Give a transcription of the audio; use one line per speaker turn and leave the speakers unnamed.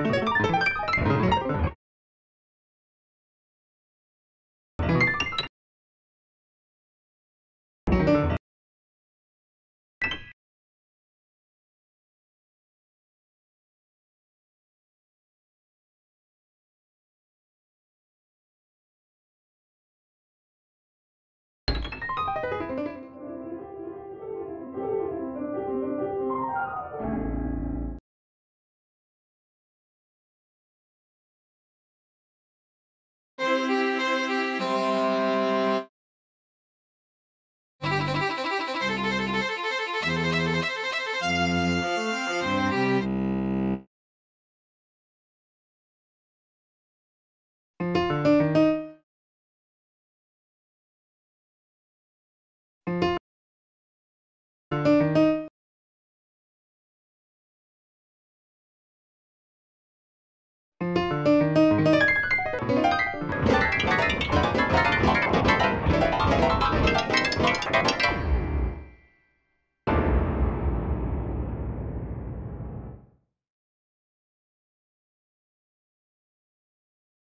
Música